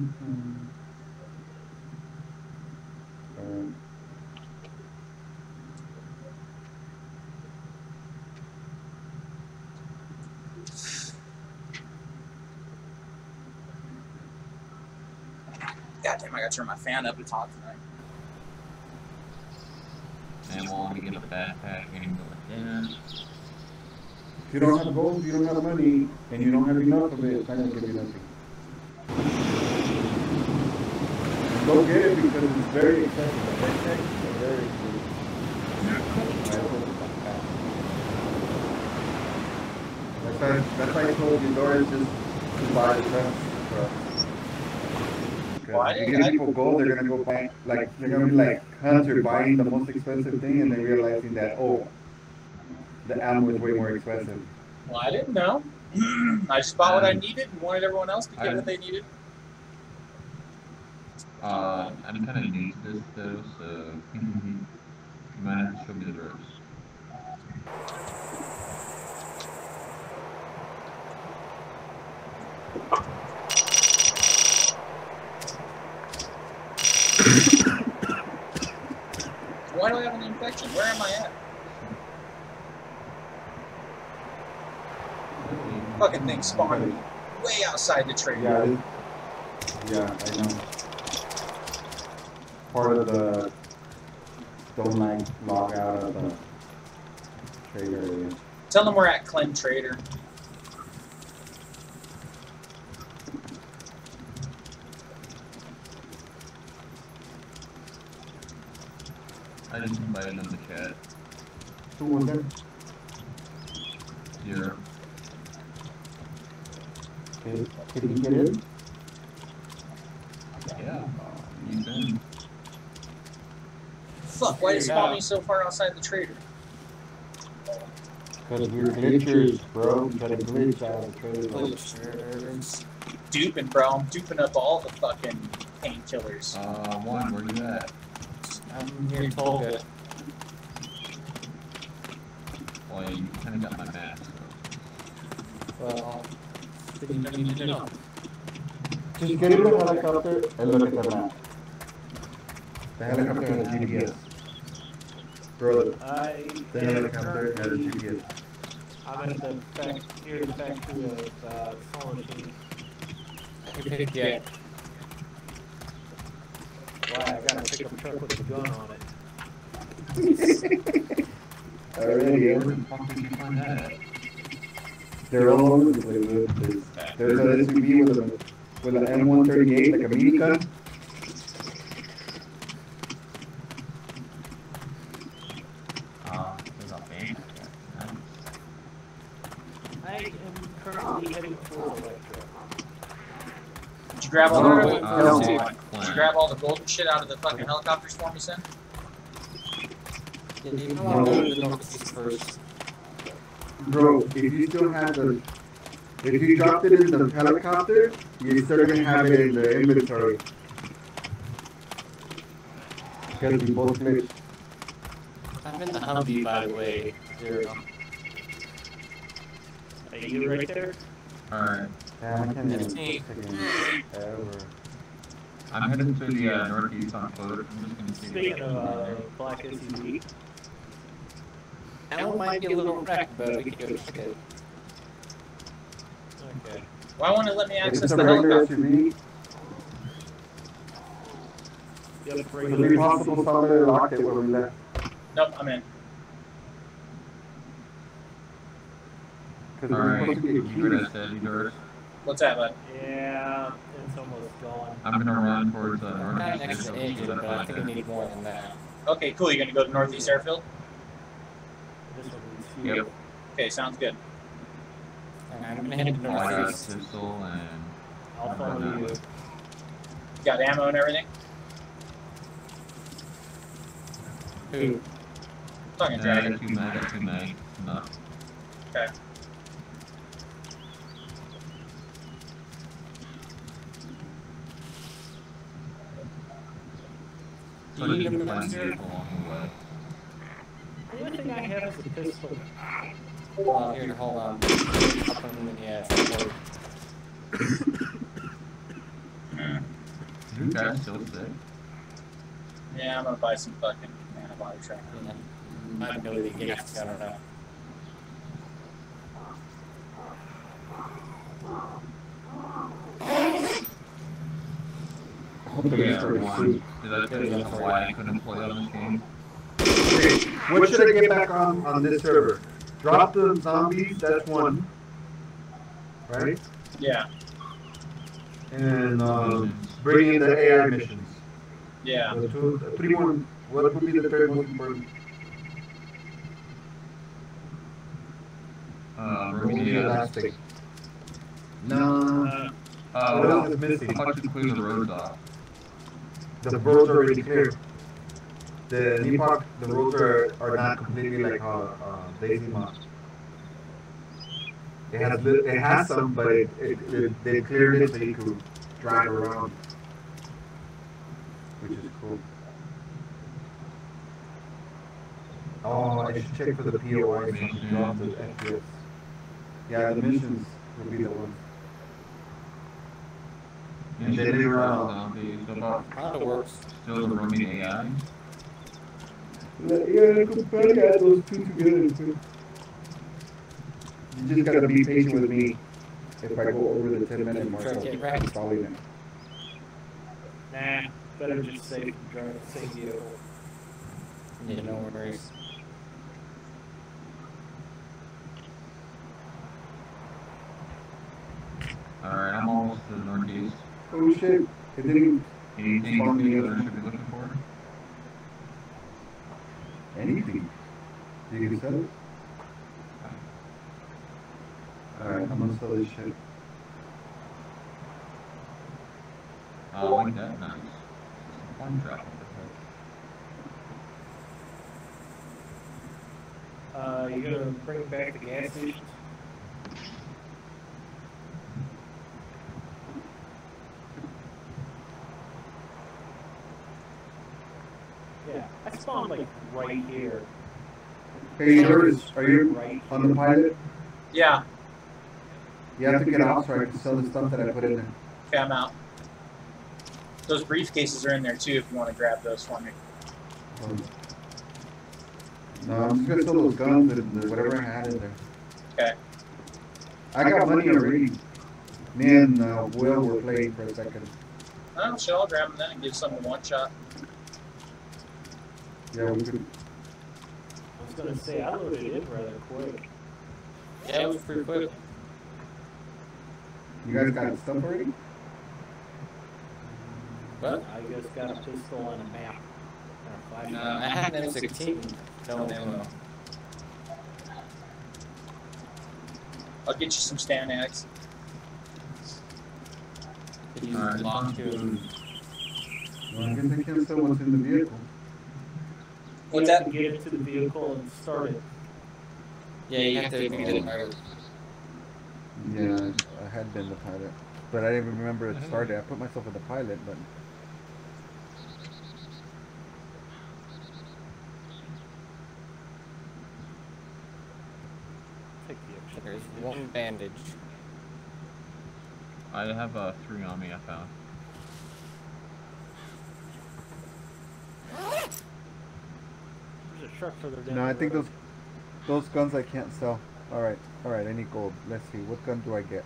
Um, God damn, I gotta turn my fan up to talk tonight. And we'll only get a backpack and go again. If you don't have gold, you don't have money, and you don't have enough of it, it's not gonna give you nothing. Go get it because it's very expensive. The backpacks are very expensive. That's why, that's why I told you, Doris, just to buy the truck. Well, Because if you get people gold, they're gonna go buy, like, they're gonna be like Hunter buying the most expensive thing and then realizing that, oh, the ammo is way more expensive. Well, I didn't know. I just bought what I Um, needed and wanted everyone else to get I- what they needed. Uh, I'm kind of new to this though, so you might have to show me the ropes. Why do I have an infection? Where am I at? Fucking thing spawned way outside the tree. Yeah, yeah, I know. Part of the, don't like log out of the trade area. Tell them we're at Klen Trader. I just invited them to chat. Who was it? Zero. Did, did he get in? Yeah. He's in. Fuck, why did it spawn me so far outside the trader? Cause we're glitchers, bro, we gotta glitch out of the trade. Duping, bro. I'm duping up all the fucking painkillers. Uh, one, where you at? I'm here in Tolga. Well, you kind of got my map, so. Well, didn't you need to know? Just get in the helicopter and look at the map. The helicopter has GPS. Bro, I the helicopter has GPS. I'm at the fact here in the factory of uh, Solar Machines. Yeah. Why? I got a pickup truck with a gun on it. Already, Where the fuck did you find that they're all over the place. There's- There's an SUV with a, with an M138, like a minigun. Uh, there's a bank. I am currently heading for Electra. Did you grab all the wait, Uh, no. Did you grab all the golden shit out of the fucking helicopters for me, son? Yeah, you know I'll go to the northeast first. Bro, if you still have the, if you dropped it in the helicopter, you're still gonna have it in the inventory. Because we both glitched. I'm in the Humvee, by the way. Zero. Are you right there? Alright. Yeah. I'm heading to the uh, northeast on foot. I'm just gonna see. Speaking of uh, black that one might be a little wrecked, but we could go it. Okay. Why won't it let me access the regular? SUV, Yep, regular. it where we left. Nope, I'm in. Because we're Alright, supposed to keys. I said, you heard. What's that, bud? Yeah, it's almost gone. I'm gonna run towards the Not an northeast. extra engine, but I might think we need more than that. Okay, cool. You're gonna go to Northeast Airfield? This one needs fuel. Yep. Okay, sounds good. And I'm gonna head to Oh, I got northeast. pistol and. I'll follow you. Got ammo and everything? Who? Talking Yeah, I dragon. got two mag, I got two mag. Enough. Okay. So I you didn't need plan a to along the way. The only thing I have is a pistol. Well, here, hold on. Up in the, yeah, forward. Hmm. You still sick? Yeah, I'm gonna buy some fucking antibody trainer. Yeah. My ability to get I don't know. Yeah, Started one. Did I tell you why I couldn't play on this game? Okay, what should I get back on, on this server? Drop the zombies, that's one. Right? Yeah, And, um, bring in the AI missions. yeah. The two, three more, what would be the third most important? Uh, What would be the Romania. last thing? No. Uh, What else is missing? how to clear the roads off. The roads are already clear. The the roads are, are not completely like how, uh, DayZ Mod. It has, it has some, but it, it, it, they cleared it so you could drive around. Which is cool. Oh, I should check for the POI the. Yeah, the missions would be the one. And They then did there run are out. zombies. About How it works. still the roaming AI. Yeah, I could probably add those two together too. You just gotta be patient with me if I go over the ten minute mark. Try to of get right. installing it. Nah, better just save, drive, save you. Yeah, no worries. Alright, I'm almost to the northeast. Oh shit, it didn't, Anything Spawn me you up. should be looking for? anything. You can sell it? Alright, I'm gonna sell this shit. Uh, like that, nice. One drop. Uh, you gonna bring back the gas stations? Yeah, I spawned like right here. Hey, Curtis, are you Right. on the pilot? Yeah, You have to get off so I can sell the stuff that I put in there. okay, I'm out. Those briefcases are in there too if you want to grab those for me. Um, No, I'm just gonna sell those guns and the- whatever I had in there. Okay. I got money already. Me and uh, Will were playing for a second. Oh, shit, I'll grab them then and give some in one shot. Yeah, we could. I was gonna say, I loaded it rather quick. Yeah, it was pretty quick. You guys got stuff already? What? I just got a pistol and a map. And a No. I had an M16. No ammo. I'll get you some Stanags. Could use Alright. long to Well, I guess I can't sell in the vehicle. What's that? to Get it to the vehicle and start it. Yeah, you have to beat it hard. Yeah, I had been the pilot, but I didn't remember it started. I put myself in the pilot, but Take the extra. There's one bandage. I have uh, three on me, I found. There's a truck further down. no, I think road. those those guns I can't sell. All right, all right. I need gold. Let's see, what gun do I get?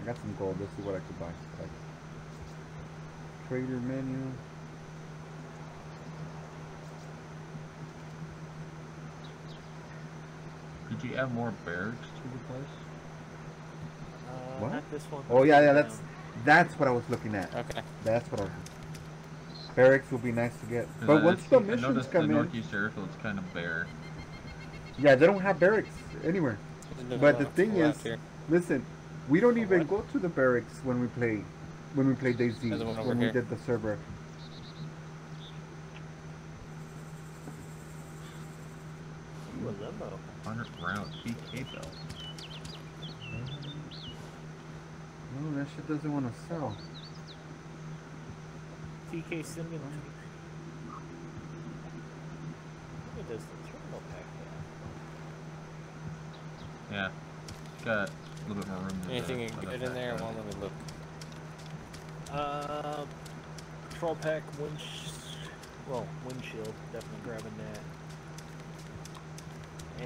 I got some gold. Let's see what I could buy. Like, trader menu. Did you add more barracks to the place? Uh, What? Not this one. Oh yeah, yeah. That's that's what I was looking at. Okay. That's what I. was Barracks will be nice to get. but I- once it's- the I missions noticed the come in, northeast airfield's kind of bare. yeah, they don't have barracks anywhere. There's But the thing is- here. Listen, we don't even go to the barracks when we play, when we play DayZ, There's one when we here. did the server. Ooh, a limo. 100 round PK belt. No, that shit doesn't want to sell. TK simulator. Look at this, the thermal pack Yeah. Got a little bit more room Anything the you can get in there? Well, let me look. Uh, control pack, wind, well, windshield, definitely grabbing that.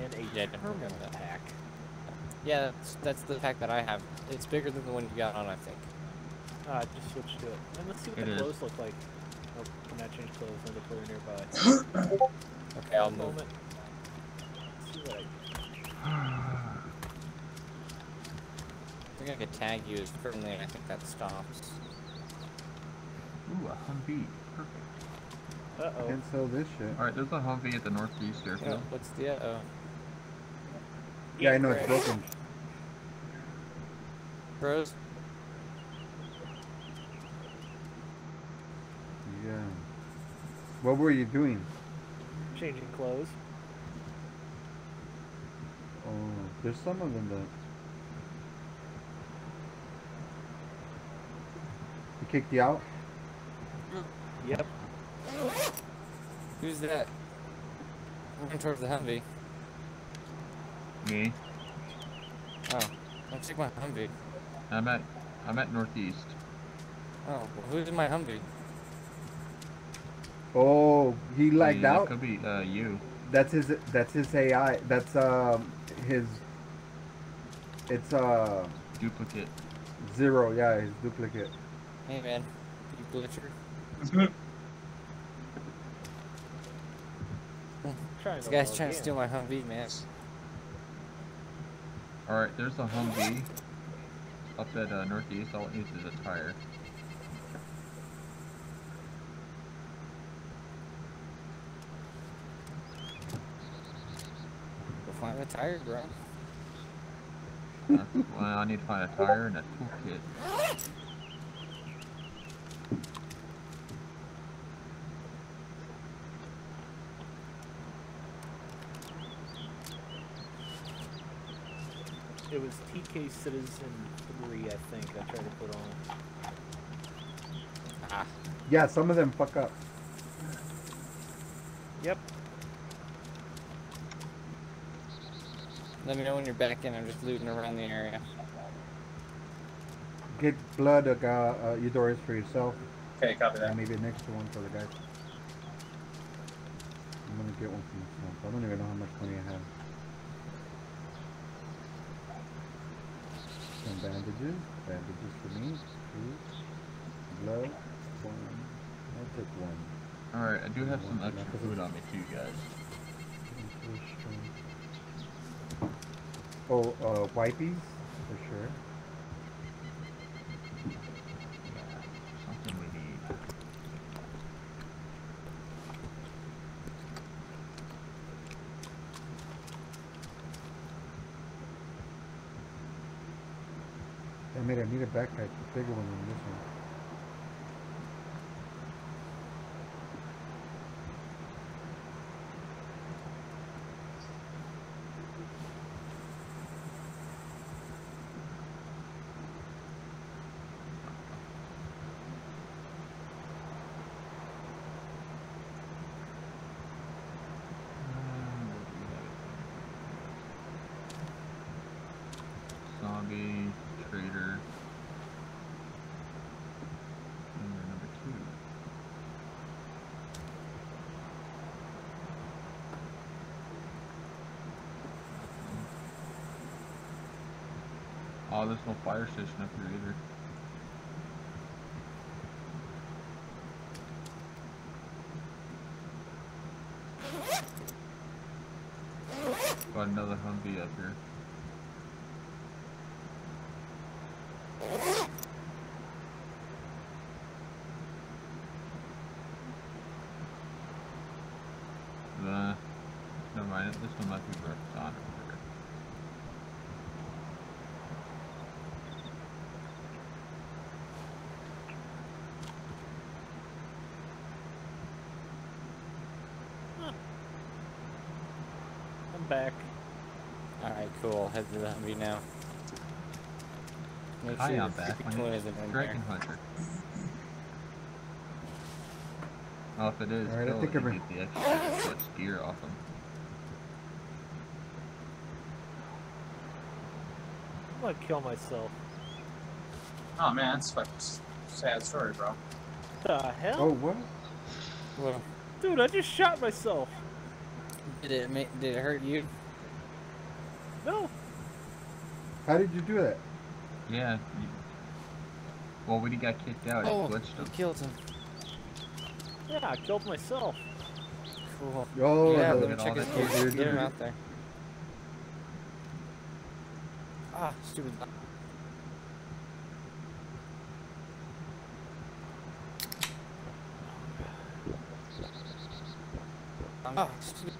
And a Yeah, definitely terminal pack. Yeah, that's, that's the pack that I have. It's bigger than the one you got on, I think. Ah, just switch to it. And let's see what It the is. clothes look like. Oh, can I change clothes? Another player nearby. Okay, I'll move. moment. Let's see what I I think I could tag you as friendly, and I think that stops. Ooh, a Humvee. Perfect. Uh oh. Can't sell this shit. Alright, there's a Humvee at the northeast Yeah, airfield. what's the uh oh? Yeah, I know it's broken. Bros? Yeah. What were you doing? Changing clothes. Oh, there's some of them that. He kicked you out? Mm. Yep. Who's that? Running towards the Humvee. Me. Oh, don't take my Humvee. I'm at I'm at northeast. Oh, well, who's in my Humvee? Oh, he lagged That out. Could be uh, you. That's his. That's his AI. That's um his. It's uh Duplicate. zero. Yeah, his duplicate. Hey man, you glitcher. This guy's log trying to steal my Humvee, man. Alright, there's a Humvee up at uh, northeast. All it needs is a tire. Go find tire, bro. Well, I need to find a tire and a toolkit. It was TK Citizen 3, I think, I tried to put on. Ah, Yeah, some of them fuck up. Yep. Let me know when you're back in. I'm just looting around the area. Get blood, uh, ga- uh, Eudoros for yourself. Okay, copy that. And maybe an extra one for the guys. I'm gonna get one for myself. I don't even know how much money I have. Some bandages. Bandages for me. Two. Blood. One. I'll take one. Alright, I do have some extra food on me too, guys. Oh, uh, wipies? For sure. I made I need a backpack, bigger one than this one. Um, Zombie, trader. And then number two. Oh, there's no fire station up here either. Got another Humvee up here. Uh, never mind. This one might be wrecked on back. Alright, cool. Head to the Humvee now. Make Hi, sure I'm back. My coin name is isn't Dragon. Hunter. Oh, if it is, Alright, I kill think it and every- get the extra much gear off him. I'm gonna kill myself. Oh man, that's fucking s- sad story, bro. The hell? Oh, what? Well, Dude, I just shot myself. Did it ma- did it hurt you? No. How did you do that? Yeah. You, well, when he got kicked out, Oh, it glitched you him. killed him. Yeah, I killed myself. Cool. Oh, yeah, the- let me Look at check all his that case. Get him out there. Ah, stupid. Ah, stupid.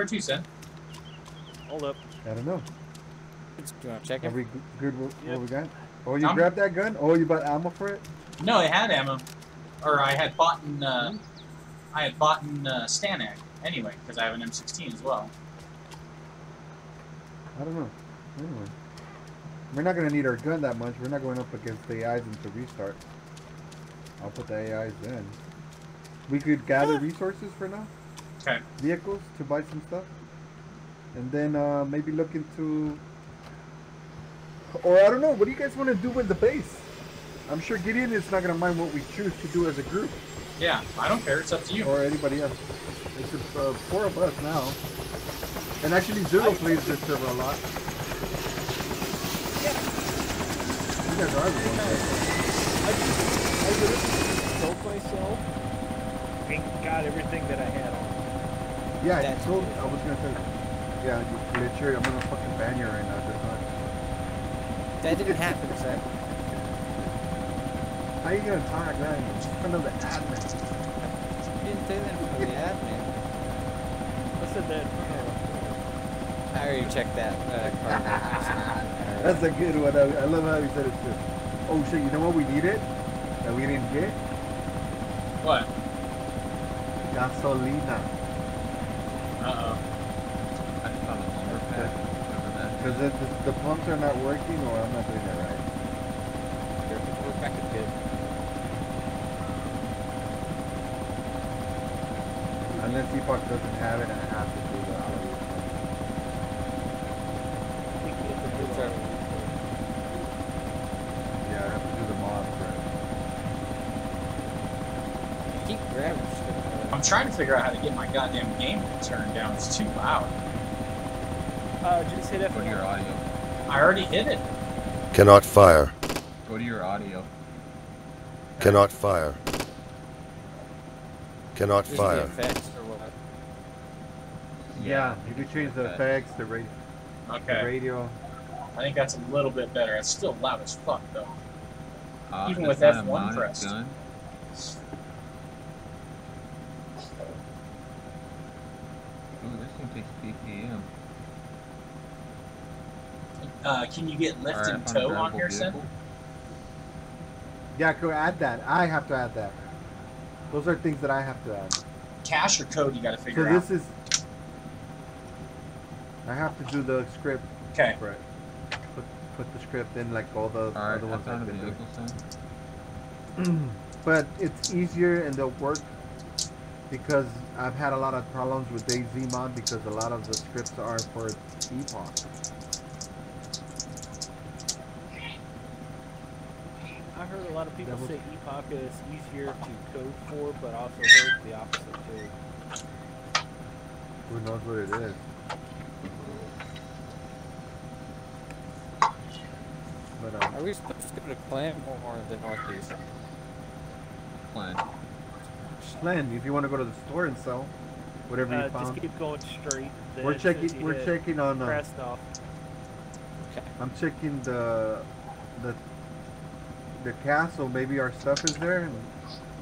Where to, Sen? Hold up. I don't know. Do you want to check Are him? we good with Yep. what we got? Oh, you Um, grabbed that gun? Oh, you bought ammo for it? No, I had ammo, or I had bought in. Uh, I had bought in uh, Stanag anyway because I have an M16 as well. I don't know. Anyway. We're not gonna need our gun that much. We're not going up against the AIs until restart. I'll put the AIs in. We could gather resources for now. Okay. Vehicles to buy some stuff. And then uh, maybe look into or I don't know, what do you guys want to do with the base? I'm sure Gideon is not gonna mind what we choose to do as a group Yeah, I don't care. It's up to you. or anybody else. It's just, uh, four of us now. And actually Zero plays this server a lot. You guys are the ones that- I just, I literally killed myself and got everything that I had on. Yeah, I told good. I was gonna say Yeah, you literally I'm gonna fucking ban you right now just not. That didn't happen, sir. How are you gonna talk that in front of the admin? You didn't say that for the admin. I said that. in front of I already checked that. Uh, card. That's a good one. I, I love how you said it too. Oh shit, you know what we needed? That we didn't get? What? Gasolina. Uh oh. I just found a lumber pack. Because the, the, the pumps are not working or I'm not doing it right. We're back to good. Unless Epoch doesn't have it and I have to do the Halloween. I think you have to do It's all our- of it. Yeah, I have to do the mod for it. Keep grabbing oh. I'm trying to figure out how to get my goddamn game turned down. It's too loud. Uh, just hit Go to your audio. I already hit it. Cannot fire. Go to your audio. Cannot fire. Cannot Just the fire. effects or what? Yeah, you can change the effects, the, ra- the Okay. radio. I think that's a little bit better. It's still loud as fuck though. Uh, Even with not a F1 pressed. Gun. Ooh, this thing takes PPM. Uh, can you get lift Alright, and I tow on here, Sen? vehicle. Yeah, go add that. I have to add that. Those are things that I have to add. Cash or code? You got to So figure out. this is. I have to do the script Okay. for it. Put, put the script in like all the Alright, other I ones I've been doing. vehicle, son. but it's easier and they'll work because I've had a lot of problems with DayZ mod because a lot of the scripts are for Epoch. I heard a lot of people That say Epoch is easier to code for, but also heard the opposite too. Who knows what it is? But um, Are we supposed to go to Clam or the Northeast? Plan. Glenn, if you want to go to the store and sell whatever Uh, you found, just keep going straight. then we're checking. We're checking on. Uh, Crest off. I'm checking the the the castle. Maybe our stuff is there, and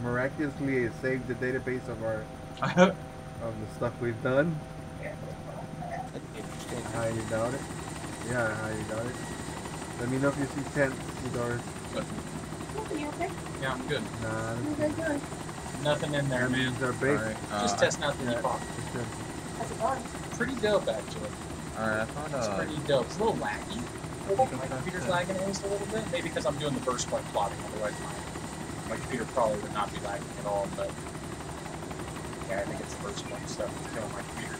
miraculously it saved the database of our of the stuff we've done. That'd be interesting. I highly doubt it. Yeah, I highly doubt it. Let me know if you see tents with ours. Yeah, I'm good. Nah, Nothing in there, that man. our base. Alright, Just uh, testing out the yeah. Epoch. It's a- Pretty dope, actually. Alright, I found It's pretty dope. It's a little laggy. My computer's lagging at least a little bit. Maybe because I'm doing the burst point plotting. Otherwise, my, my computer probably would not be lagging at all. But yeah, I think it's the burst point stuff that's killing my computer.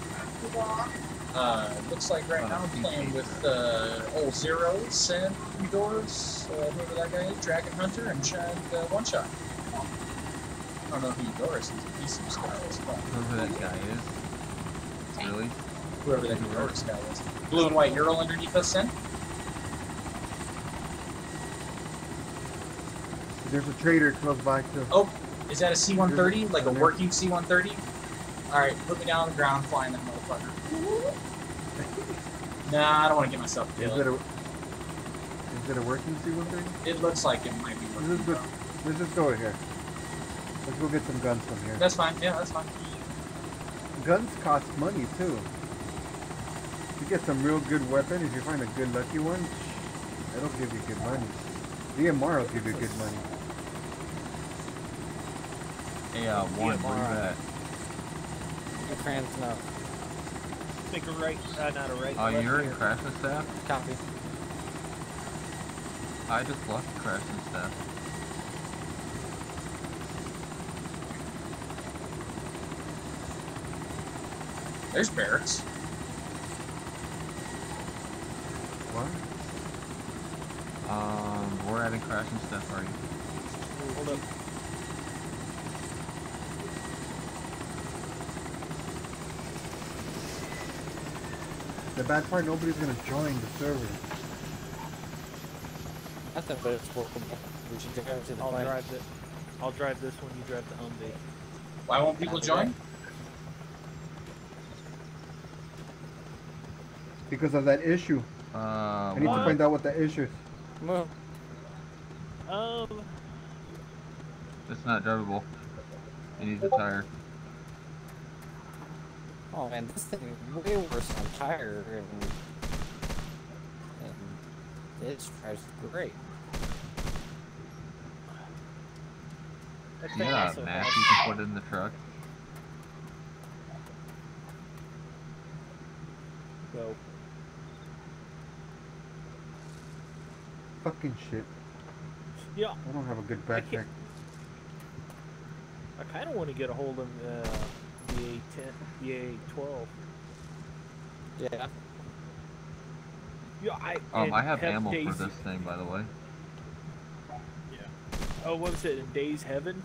Uh, looks like right now I'm playing with uh, old Zeros and Eudoros, uh, whoever that guy is, Dragon Hunter, and Chad uh, One Shot. I don't know who Eudoros is, he's some well. Whoever that guy is. Really? Whoever that Eudoros guy is. Blue and white Ural underneath us, Sen? There's a trader close by too. Oh, is that a C-130? Like a working C-130? Alright, put me down on the ground, flying that motherfucker. Nah, I don't want to get myself Is killed. it a is it a working C-130? It looks like it might be Let's working. just go. Let's just go over here. Let's go get some guns from here. That's fine. Yeah, that's fine. Guns cost money too. You get some real good weapon. If you find a good lucky one, that'll give you good money. DMR will give you good money. Hey, uh, one, where you at? Ukraine's no. Make a right, uh, not a right. Uh, you're in here. Krasnostav? Copy. I just left Krasnostav. There's barracks. What? Um, we're adding Krasnostav, are you? Hold up. Bad part, nobody's gonna join the server. Nothing, but it's workable. We should go to the I'll plane. drive it. I'll drive this one. You drive the Humvee. Why won't people join? Because of that issue. Uh, I need to find out what the issue is. Move. Um, It's not drivable. It needs a tire. Oh man, this thing is way worse on tire and, and it drives great. Yeah, You thing got also a map you can put it in the truck? So, Fucking shit. yeah, I don't have a good I backpack. can't- I kind of want to get a hold of uh, the A10, the A12. Yeah. Yeah, I. Um, I have Hev ammo Days- for this thing, by the way. Yeah. Oh, what was it in Days Heaven?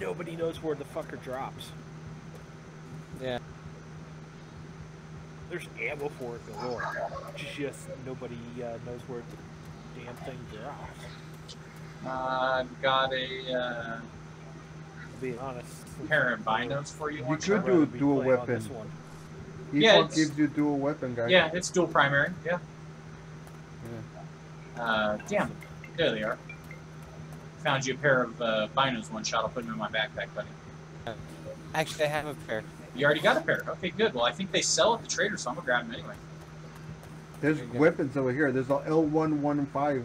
Nobody knows where the fucker drops. Yeah. There's ammo for it galore. Just nobody uh, knows where the damn thing drops. I've got a uh, To be honest. pair of binos for you. You could do rather a be dual playing on this weapon. one. Yeah, Default it's- gives you dual weapon, guys. Yeah, it's dual primary. Yeah. Uh, damn. There they are. Found you a pair of uh, binos. One shot. I'll put them in my backpack, buddy. Actually, I have a pair. You already got a pair. Okay, good. Well, I think they sell at the trader, so I'm gonna grab them anyway. There's There you go. weapons over here. There's a L115.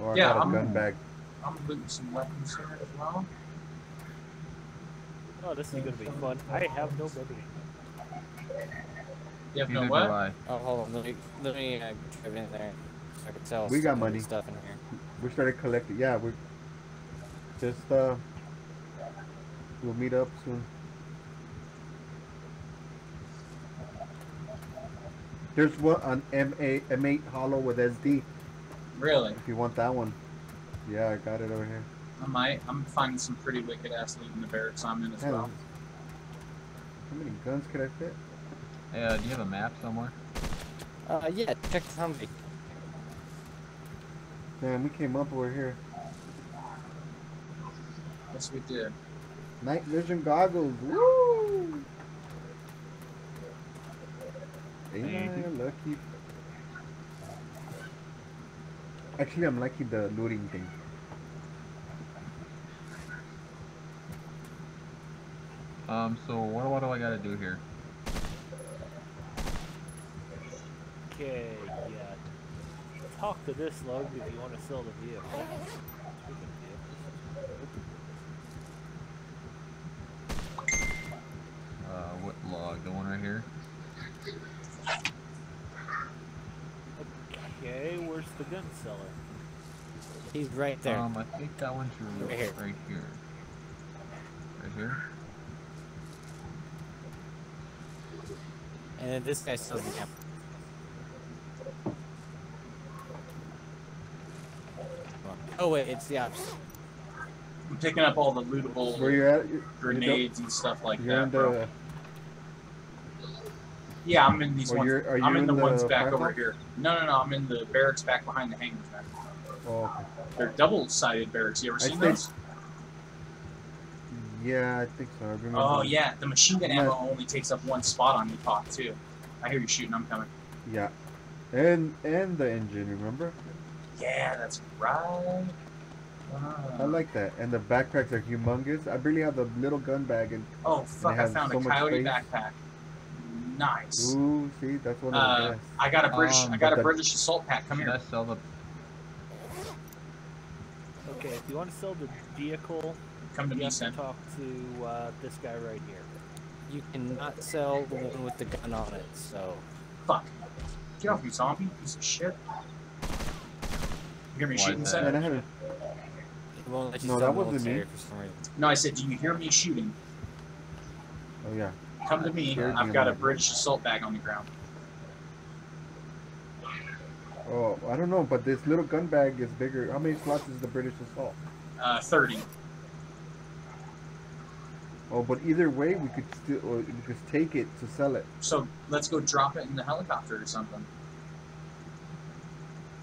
Oh, I Yeah, got a I'm- gun bag. I'm looting some weapons here as. Oh, this is gonna be fun. I have no memory. You have Neither no do what? I. Oh, hold on. Let me, let me uh, drive in there so I can sell We got money. stuff in here. We started collecting. Yeah, we just uh, we'll meet up soon. There's what an M8 M8 Hollow with SD. Really? If you want that one, yeah, I got it over here. I might. I'm finding some pretty wicked ass loot in the barracks I'm in as Yeah. well. How many guns could I fit? Hey, uh, do you have a map somewhere? Uh, yeah, check the Humvee. Man, we came up over here. Yes, we did. Night vision goggles. Woo! Ain't I lucky? Actually, I'm liking the looting thing. Um, so what, what do I gotta do here? Okay, yeah. Talk to this lug if you want to sell the vehicle. Speaking of vehicles, Uh, what log? The one right here? Okay, where's the gun seller? He's right there. Um, I think that one's your Right here. Right here. Right here? And then this guy sells the ammo. Oh wait, it's the opposite. I'm picking up all the lootable Where you at? You- grenades and stuff like You're that, bro. the. Yeah, I'm in these Or ones. you're- are I'm in in the, ones the back over firefox? here. No, no, no. I'm in the barracks back behind the hangars, man. Oh, okay. They're double-sided barracks. You ever I seen stayed- those? Yeah, I think so. I remember. Oh yeah, the machine gun Yeah. ammo only takes up one spot on your pop too. I hear you shooting. I'm coming. Yeah. And and the engine, remember? Yeah, that's right. I Ah. like that. And the backpacks are humongous. I barely have the little gun bag and Oh fuck! I found so a coyote backpack. Nice. ooh, see, that's one of the Uh. I got a British. Um, I got but a the- British assault pack. Come here. I sell the Okay, if you want to sell the vehicle, Come to you me, have to son. talk to uh, this guy right here. You cannot sell the one with the gun on it, so Fuck. Get off me, zombie. Piece of shit. You hear me Why shooting, is son? And I a, it won't you No, sell that wasn't military me. for some reason. No, I said, do you hear me shooting? oh yeah. Come to me. I've got a a. British assault bag on the ground. Oh, I don't know, but this little gun bag is bigger. How many slots is the British assault? Uh, 30. Oh, but either way, we could still we could take it to sell it. So let's go drop it in the helicopter or something.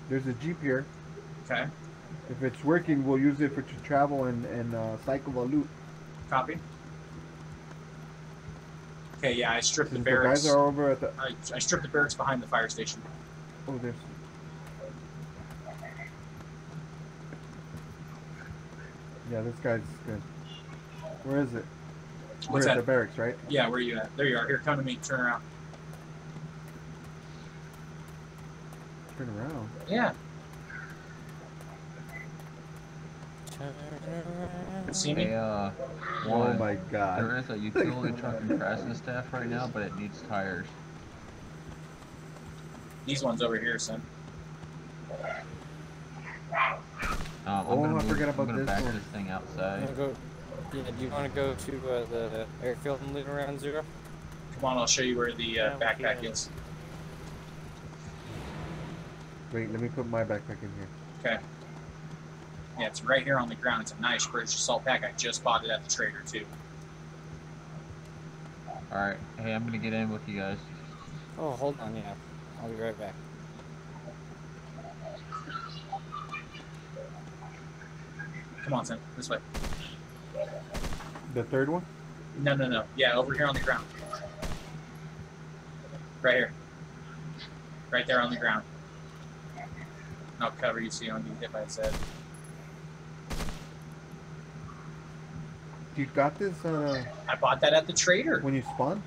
There's a jeep here. Okay. If it's working, we'll use it for to travel and and uh, cycle the loot. Copy. Okay, yeah, I stripped the Since the barracks. guys are over at the. I, I stripped the barracks behind the fire station. Oh, there's. Yeah, this guy's good. Where is it? We're What's at that? the barracks, right? Yeah, where are you at? There you are. Here, come to me. Turn around. Turn around. Yeah. See me? Hey, uh, Oh one. my god. There is a utility truck in Krasnostav right now, but it needs tires. These ones over here, son. Um, I'm Oh, gonna I move, forgot I'm about gonna this back one. this thing You outside. Wanna go? Yeah. Do you want to go to uh, the airfield and loot around zero? Come on, I'll show you where the uh, Yeah, backpack can. is. Wait, let me put my backpack in here. Okay. Yeah, it's right here on the ground. It's a nice British assault pack. I just bought it at the trader too. Alright, hey, I'm gonna get in with you guys. Oh, hold on. Yeah, I'll be right back. Come on, son. This way. The third one? No, no, no. Yeah, over here on the ground. Right here. Right there on the ground. And I'll cover you so you don't get hit by its head. You got this uh, I bought that at the trader. when you spawn?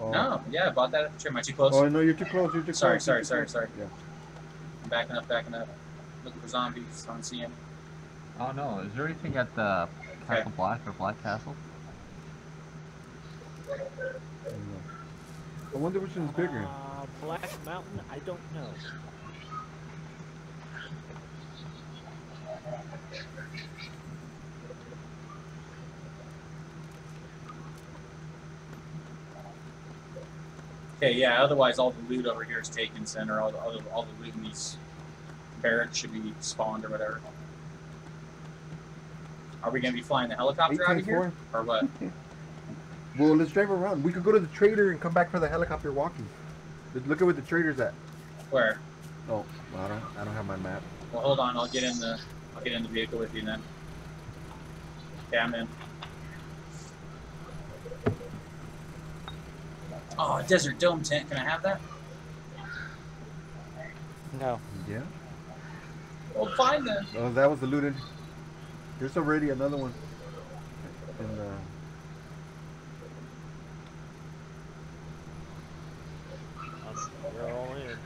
Oh. No, yeah, I bought that at the trader. Am I too close? Oh no, you're too close. You're too Sorry, close. sorry, you're sorry, sorry. Yeah. I'm backing up, backing up. Looking for zombies. I don't see any. Oh no, is there anything at the Castle Black or Black Castle? I wonder which one's bigger. Uh, Black Mountain, I don't know. Okay, yeah. Otherwise, all the loot over here is taken, center. All the all the, all the loot in these barracks should be spawned or whatever. Are we gonna be flying the helicopter out of here, or what? Well, let's drive around. We could go to the trader and come back for the helicopter walking. Look- Look at where the trader's at. Where? Oh, well, I don't. I don't have my map. Well, hold on. I'll get in the I'll get in the vehicle with you then. Okay, I'm in. Oh, a desert dome tent. Can I have that? No. Yeah. Well, fine then. Oh, that was the looted. There's already another one. In the. Um, we're all in.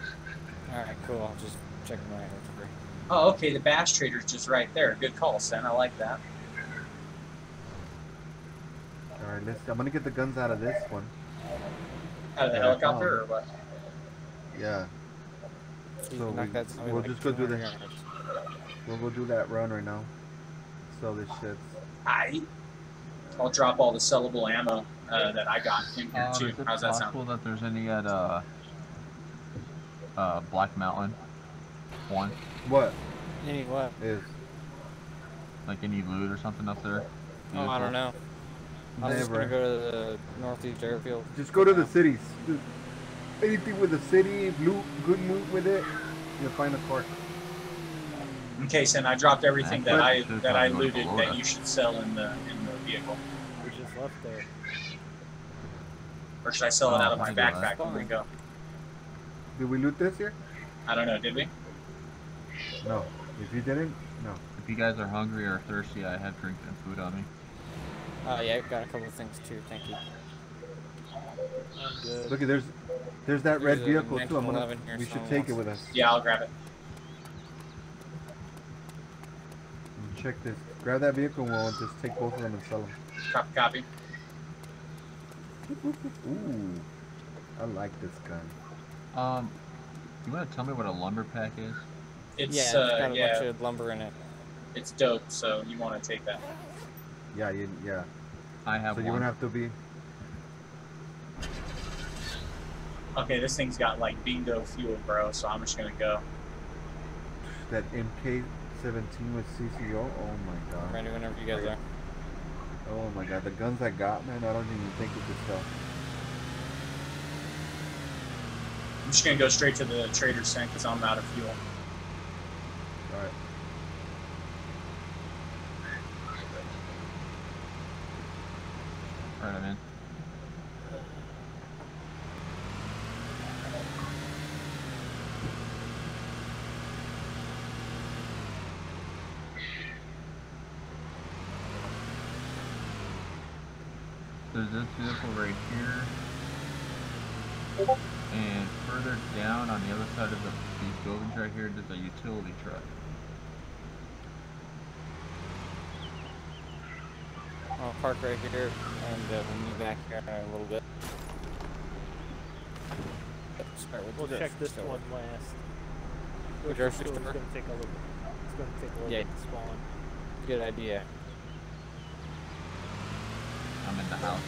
All right, cool. I'll just check my inventory. Oh, okay. The bash trader's just right there. Good call, Sen. I like that. All right, let's. I'm gonna get the guns out of this one. Out of the Yeah, helicopter or um, what? Yeah. So we- that zombie we'll like just go do the- yards. We'll go do that run right now. Sell this shit. I. I'll drop all the sellable ammo uh, that I got in here Um, too. is it How's that possible sound? that there's any at uh, uh, Black Mountain? One, What Any what? is like any loot or something up there? Oh, I don't know. I was just gonna go to the northeast airfield. Just go to the cities. Just anything with the city, loot, good loot with it, you'll find a car. Okay, and I dropped everything that I that I looted that you should sell in the in the vehicle, We just left there. or should I sell it Oh, out of my I can do that. backpack when we go? Did we loot this here? I don't know. Did we? No. If you didn't, no. If you guys are hungry or thirsty, I have drink and food on me. Oh yeah, I've got a couple of things too. Thank you. I'm good. Look at there's there's that red There's a vehicle too. I'm gonna 1911 here, we should someone take it with us. Yeah, I'll grab it. And check this. Grab that vehicle and we'll just take both of them and sell them. Copy, copy. Ooh, I like this gun. Um, you want to tell me what a lumber pack is? It's yeah, it's uh, got a yeah, bunch of lumber in it. it's dope. So you want to take that? Yeah, you, yeah. I have So you one. won't have to be. Okay, this thing's got like bingo fuel, bro. So I'm just gonna go. That MK17 with CCO. Oh my god. Ready whenever you guys are. Oh my god. The guns I got, man. I don't even think of this stuff. I'm just gonna go straight to the trader's tent because I'm out of fuel. All right. Right, I'm in. There's this vehicle right here. And further down on the other side of the, these buildings right here, there's a utility truck. I'll park right here, and uh, we'll move back here in a little bit. Start with We'll the check this store. one last. Which grocery store is gonna take a little. It's gonna take a little Yeah. bit to spawn. Good idea. I'm in the house.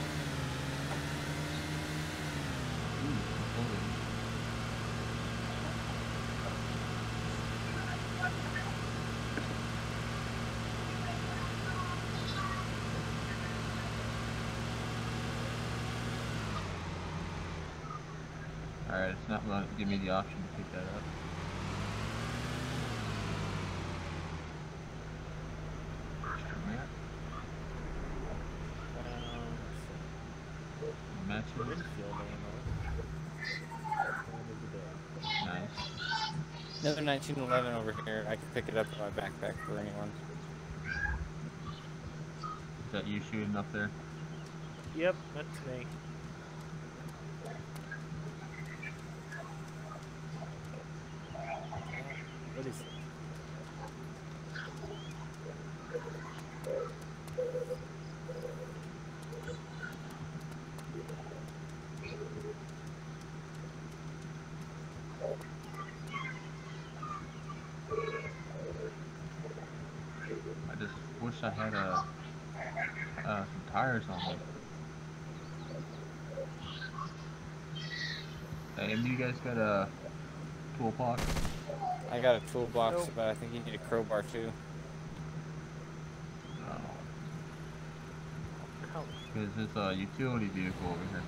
Alright, it's not going to give me the option to pick that up. Extra matches, Winfield ammo. One of the day. nice. Another 1911 over here. I can pick it up in my backpack for anyone. Is that you shooting up there? Yep, that's me. I just wish I had a uh, some tires on me. Hey, and you guys got a toolbox? I got a toolbox, Nope. but I think you need a crowbar too. No, Count. because it's a utility vehicle over here.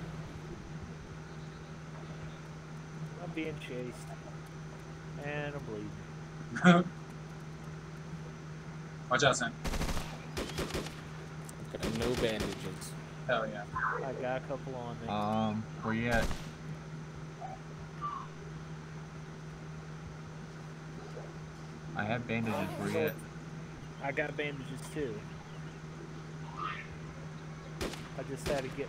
I'm being chased. And I'm bleeding. Watch out, son. Got no bandages. Hell yeah. I got a couple on me. Um, where you at? I have bandages. Where you? I got bandages too. I just had to get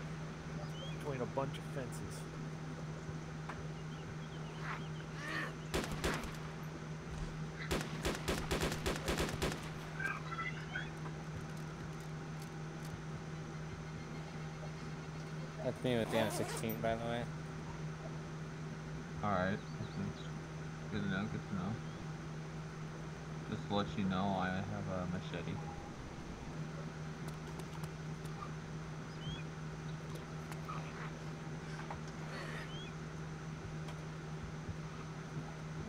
between a bunch of fences. That's me with the M16, by the way. to let you know I have a machete.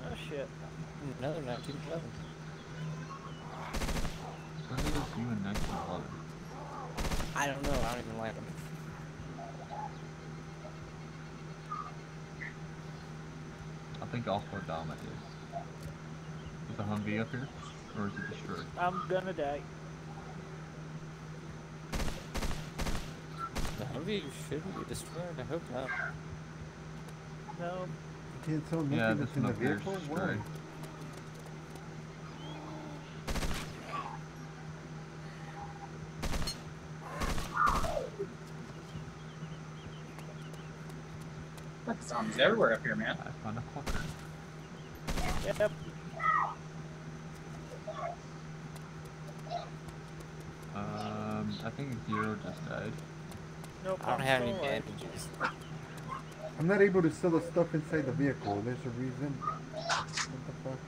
Oh shit. Another 1911. What is you a 1911? I don't know, I don't even like them. I think all four dominators. Is the Humvee up here? Or is it destroyed? I'm gonna die. The Humvee shouldn't be destroyed. I hope not. No, You can't tell nothing Yeah, that's this in the one up here is vehicle? Why? destroyed. Zombies everywhere up here, man. I found a clucker. yep. Um, I think Zero just died. Nope. I don't I'm have any still alive. bandages. I'm not able to sell the stuff inside the vehicle. There's a reason. What the fuck?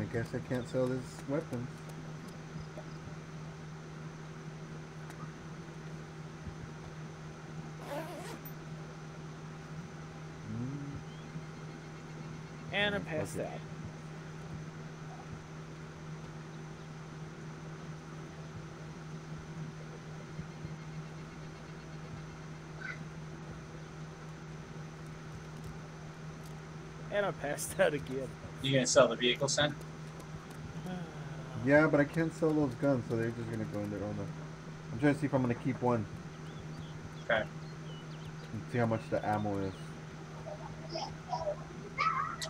I guess I can't sell this weapons. Hmm. And I'm that. And I'm past that again. You gonna sell the vehicle, son? Yeah, but I can't sell those guns, so they're just gonna go in their own. I'm trying to see if I'm gonna keep one Okay. and see how much the ammo is.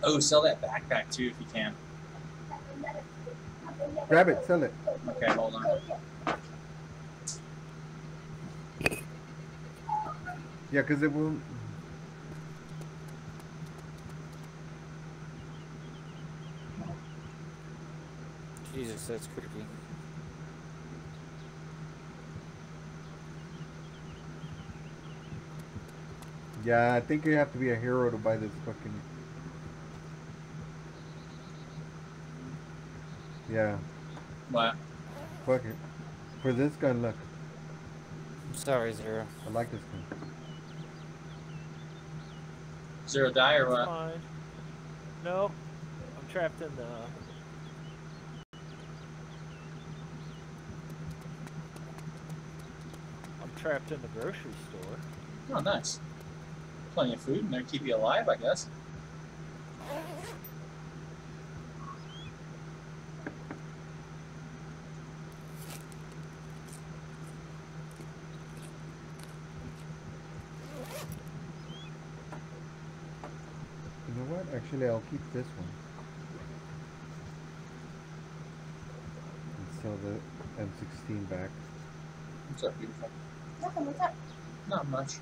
Oh, sell that backpack too if you can. Grab it, sell it. Okay, hold on. Yeah, because it will. Jesus, that's creepy. Yeah, I think you have to be a hero to buy this fucking. Yeah, What? fuck it. For this gun, look. I'm sorry, Zero. I like this gun. Zero die or what? Fine. No, I'm trapped in the. Uh, I'm trapped in the grocery store. Oh, nice. Plenty of food in there to keep you alive, I guess. You know what? Actually, I'll keep this one. And sell the M16 back. What's up, beautiful? Nothing, what's up? Not much.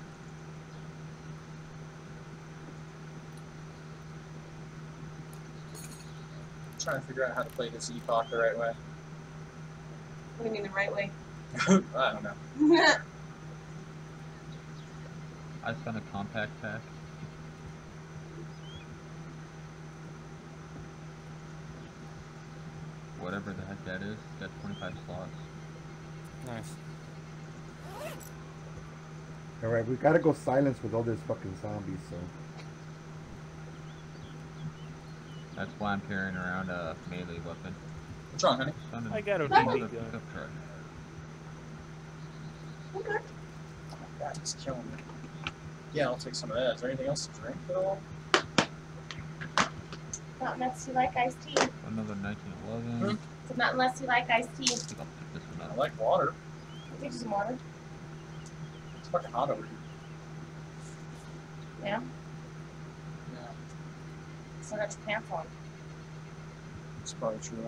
trying to figure out how to play this epoch the right way. What do you mean the right way? I don't know. I found a compact pack. Whatever the heck that is, it's got 25 slots. Nice. Alright, we gotta go silence with all these fucking zombies, so. That's why I'm carrying around a melee weapon. What's wrong, honey? I got a another BB gun. pickup truck. Okay. God, it's killing me. Yeah, I'll take some of that. Is there anything else to drink at all? Not unless you like iced tea. Another 1911. So hmm? Not unless you like iced tea. I think I'll pick this one I up. like water. I'll take some water. It's fucking hot over here. Yeah. Yeah, Still got your pants on. it's probably true.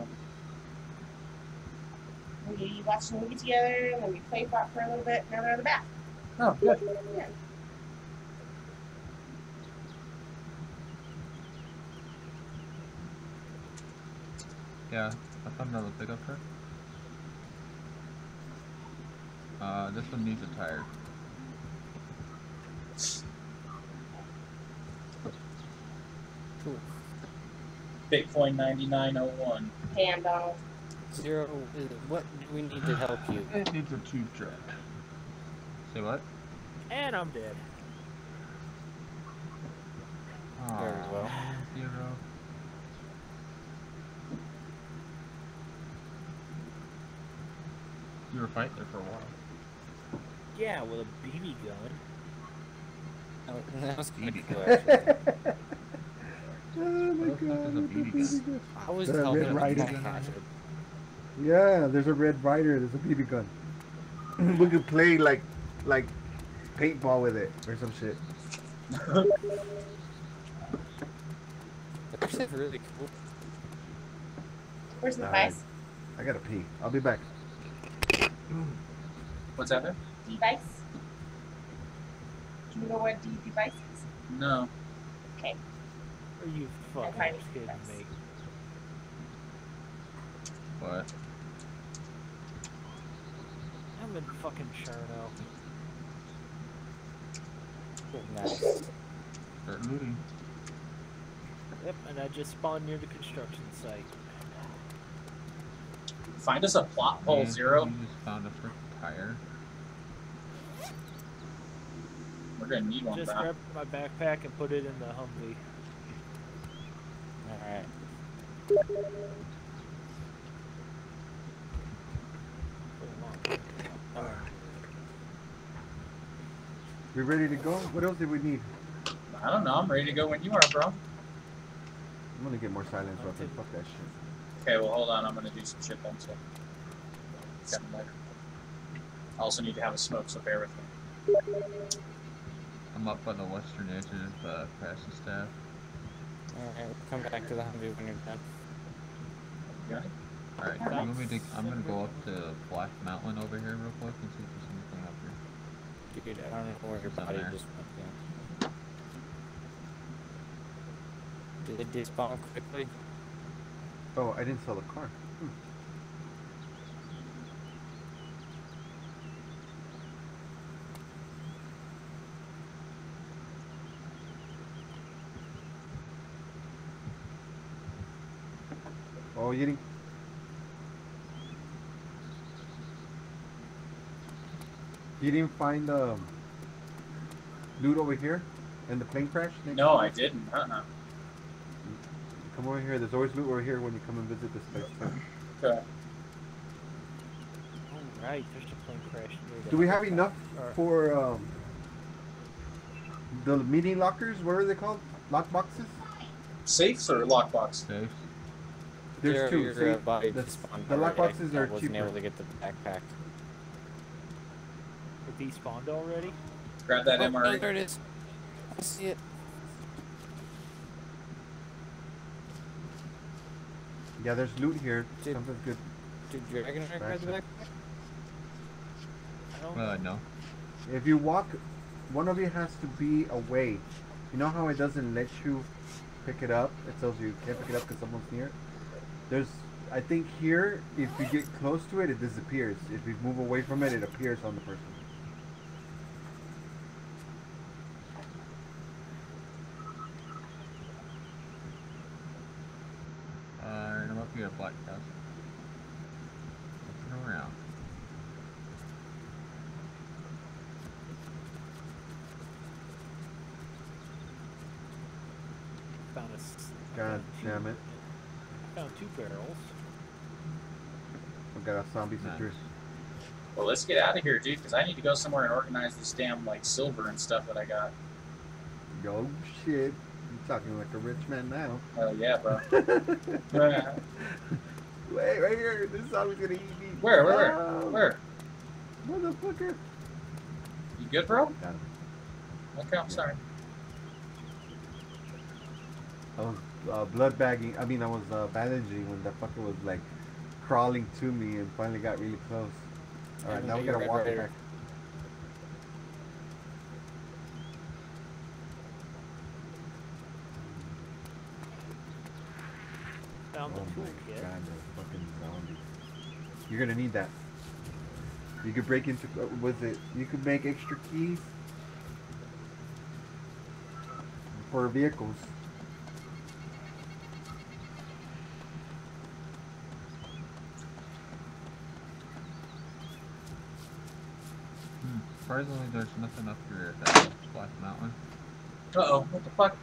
We watched a movie together, and then we played rock for a little bit. and Now they're in the bath. Oh, good. Yeah. Yeah, I found another pickup truck. Uh, this one needs a tire. Bitcoin 9901. Damn, Donald. Zero, uh, what do we need to help you? It needs a tube track. Say what? And I'm dead. Very Aw, well. Zero. You were fighting there for a while. Yeah, with a BB gun. Oh, that was BB cool, gun. actually. Oh my oh What god. is a look BB gun? gun. I was That telling Red Ryder to gun catch on it. Yeah, there's a red Ryder. There's a BB gun. we could play like, like, paintball with it or some shit. It's actually really cool. Where's the Alright. device? I gotta pee. I'll be back. What's that there? Device? Do you know what D device is? No. Okay. Are you fucking find kidding device. me? What? I'm in fucking Cherno. Nice. Start looting. Yep, and I just spawned near the construction site. Find us a plot hole And zero. You just found a frick tire. We're gonna need one, Just bro. grabbed my backpack and put it in the Humvee. Alright. Put. We ready to go? What else did we need? I don't know. I'm ready to go when you are, bro. I'm gonna get more silence weapon. Fuck that shit. Okay, well, hold on. I'm gonna do some shit then, so. Got them later. I also need to have a smoke, so bear with me. I'm up on the western edge of uh, Crashing Staff. Alright, come back to the Humvee when you're done. You got it? Alright, you want me to, I'm gonna go up to Black Mountain over here real quick and see if there's anything up here. Dude, I don't know where your It's body there. just went down. Did it despawn quickly? Oh, I didn't sell the car. Hmm. Oh, you didn't. You didn't find um, loot over here in the plane crash? No, I didn't. Uh-uh. Come over here. There's always loot over here when you come and visit this place. Okay. Alright, there's a plane crash Do we have enough Alright. for um, the meeting lockers? What are they called? Lock boxes? Safes or lockbox? Safe? There's Your- two. Your, See, uh, body the- despawned the lock already. boxes I are wasn't cheaper. able to get the backpack. It despawned already? Grab that oh, no, MRE. there it is. I see it. Yeah, there's loot here. Dude. Something's good. Did Dragon grab the Backpack. backpack? I don't Uh, no. If you walk, one of you has to be away. You know how it doesn't let you pick it up? It tells you you can't pick it up because someone's near. There's, I think here, if you get close to it, it disappears. If you move away from it, it appears on the person. Uh, I'm up here at Black Castle. Looking around. found a s- I God found two- damn it. I found two barrels. We got a zombie Nice. situation. Well, let's get out of here, dude, because I need to go somewhere and organize this damn, like, silver and stuff that I got. Yo, shit. You're talking like a rich man now. Oh, yeah, bro. Wait, right here. This zombie's gonna eat me. Where, where, where? Oh, Where? Motherfucker. You good, bro? Got him. Okay, I'm sorry. I was uh, blood bagging. I mean, I was uh, bandaging when that fucker was like crawling to me and finally got really close. All right, now we your gotta walk Rider. back. Found Oh the toolkit. god, the fucking zombie. You're gonna need that. You could break into. Uh, was it? You could make extra keys for vehicles. Hmm, surprisingly, there's nothing up here at that Splash Mountain. Uh oh, what the fuck?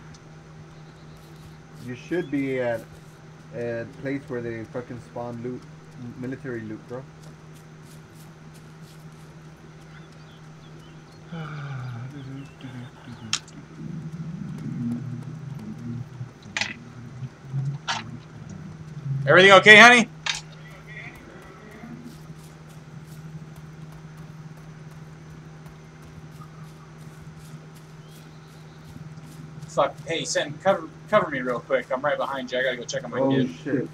You should be at a place where they fucking spawn loot, military loot, bro. Everything okay, honey? Fuck. Hey, send cover cover me real quick. I'm right behind you. I gotta go check on my Oh kid. shit.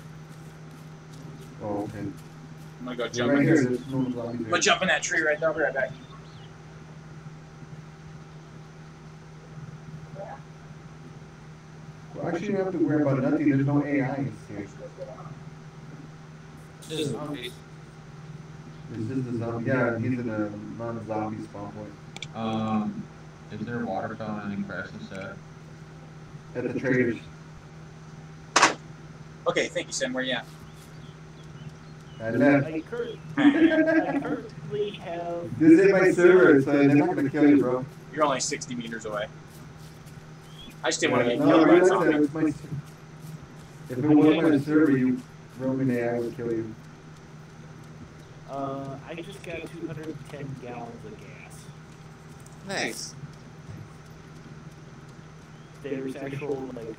Oh, okay. I'm gonna go You're jump right in. here. There's I'm gonna jump in that tree right there. I'll be right back. Well, actually, you don't have to worry about nothing. There's no AI in here. This is zombies. It's just a zombie. Yeah, he's in a non-zombie spawn point. Um, is there water fountain in Crescent set? At the traders. Okay, thank you, Sam. Where you at? I left. I, cur- I currently have. This is my server, so they're not gonna kill you, bro. You're only 60 meters away. I just didn't want to get no, I killed by a realize zombie. that it's my. If it wasn't my server, you Roman AI would kill you. Uh, I just got 210 gallons of gas. Nice. There's actual like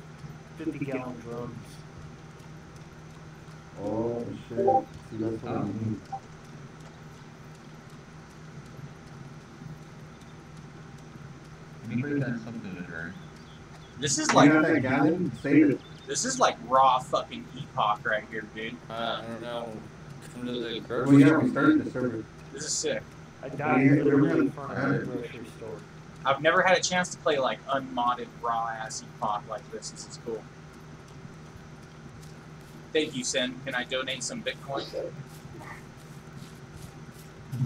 50 gallon drums. Oh shit! See, that's what I Um, mean. Anybody got something to drink? This is like got that gallon? Save it. this is like raw fucking epoch right here, dude. Uh, I don't know. Come to the Well, grocery yeah, store. we started the server. This is sick. I died Yeah, literally in front of the grocery store. I've never had a chance to play like unmodded raw ass epoch like this. This is cool. Thank you, Sen. Can I donate some Bitcoin?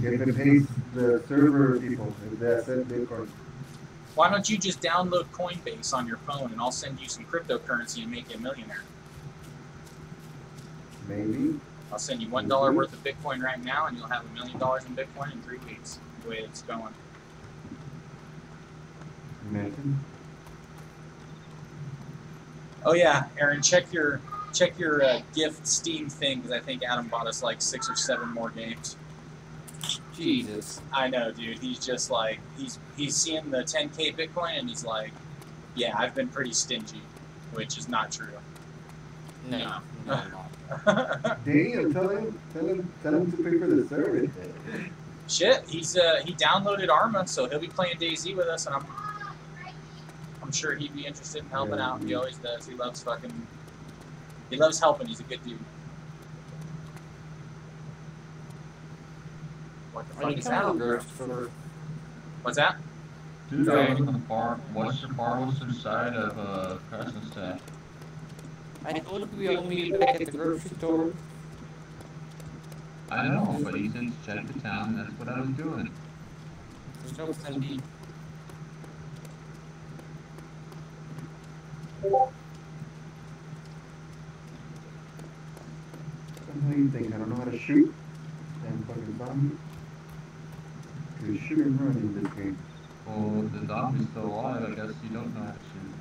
You have to pay the server people. That said Bitcoin. Why don't you just download Coinbase on your phone and I'll send you some cryptocurrency and make you a millionaire? Maybe. I'll send you one dollar worth of Bitcoin right now and you'll have a million dollars in Bitcoin in three weeks. The way it's going. Imagine. Oh yeah, Aaron, check your check your uh, gift Steam thing because I think Adam bought us like six or seven more games. Jesus. I know, dude. He's just like he's he's seeing the 10k Bitcoin and he's like, yeah, I've been pretty stingy, which is not true. No. No. no, no. Damn, tell him, tell him, tell him to pay for the service. Shit, he's uh he downloaded Arma, so he'll be playing DayZ with us, and I'm I'm sure he'd be interested in helping Yeah. out. He always does. He loves fucking. He loves helping. He's a good dude. What the Are fuck you is that? the grocery? What's that? Dude, Okay. I was on the far western far western side of uh, Krasnostav. I told you we all meet back at the grocery store. I know, but he said check the town, that's what I was doing. There's no plan B. What do you think? I don't know how to shoot. Damn fucking zombie. Cause shoot and run in this game. Well, the zombie's still alive, I guess you don't know how to shoot.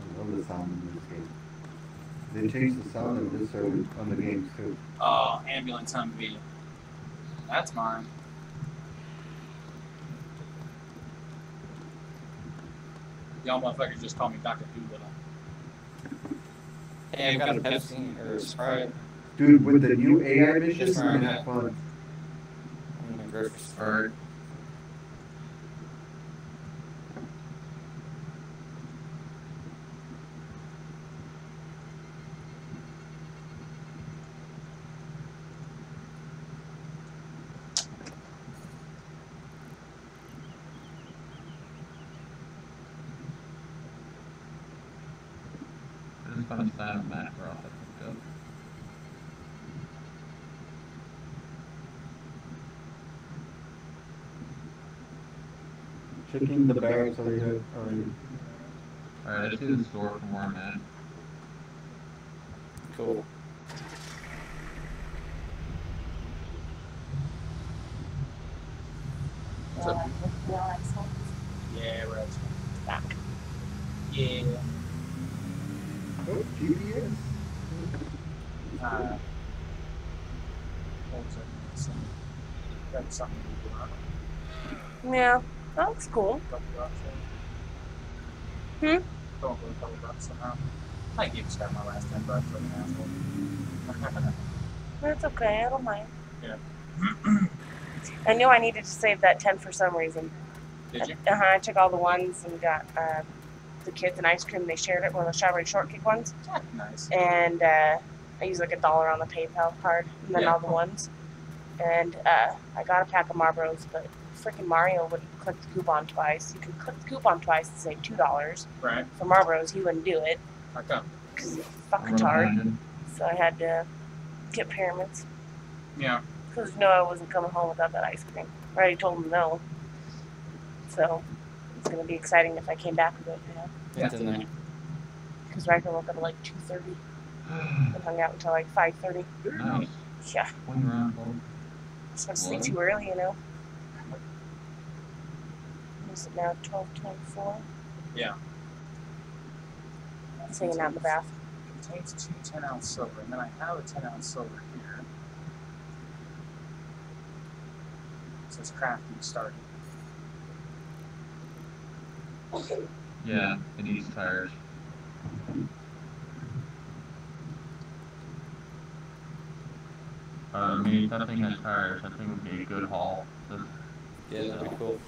I love the sound in this game. They changed the sound of this server on the games too. Oh, ambulance Humvee. That's mine. Y'all motherfuckers just call me Dr. Dolittle. Uh, hey, I got a Pepsi or a Sprite Dude, with the new AI missions, Just we're gonna have fun. in the grocery store. Alright. barracks over here. Alright, let's do the store for more men. Cool. What's up? Yeah, back. Yeah. Uh, that's something. Yeah, that looks cool. Somehow. I gave Scott my last ten bucks for an asshole. That's okay. I don't mind. Yeah. I knew I needed to save that ten for some reason. Did you? Uh huh. I took all the ones and got uh, the kids an ice cream. They shared it, one of the strawberry shortcake ones, Nice. and uh, I used like a dollar on the PayPal card, and then Yeah. all the ones. And uh, I got a pack of Marlboros, but freaking Mario wouldn't click the coupon twice. You can click the coupon twice to save two dollars. Right. For Marlboros, he wouldn't do it How come? because he's a fucking tard. So I had to get pyramids. Yeah. Because no, I wasn't coming home without that ice cream. I already told him no. So it's gonna be exciting if I came back with it, you know. It's in there. Because Riker woke up at like two thirty and hung out until like five thirty. Nice. Yeah, One round, ball. just went to sleep too early, you know. Is it now twelve twenty four? Yeah. It's hanging out in the bath. Contains two 10 ounce silver, and then I have a 10 ounce silver here. It says crafting started. Yeah, it needs tires. Uh, I mean, if that thing has tires, I think it would be a good haul. to- Yeah, that'd be cool.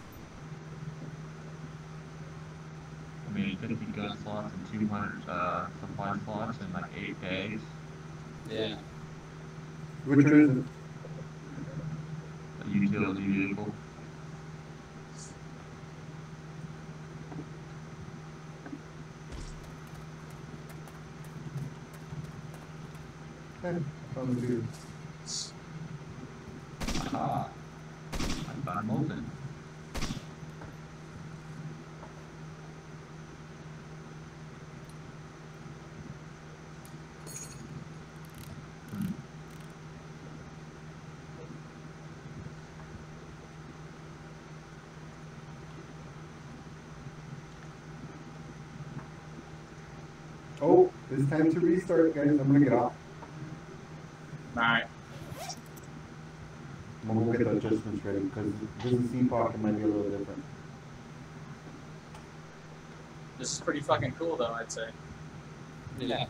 I mean, 50 gun slots and 200 uh, supply slots in like 8 days. Yeah. Which one is it? A utility vehicle. Sounds good. Ah, I found Molten. Hmm. Oh, it's time to restart, guys. I'm gonna get off. Alright. I'm gonna get the adjustments ready because this is Epoch. It might be a little different. This is pretty fucking cool, though, I'd say. Yeah.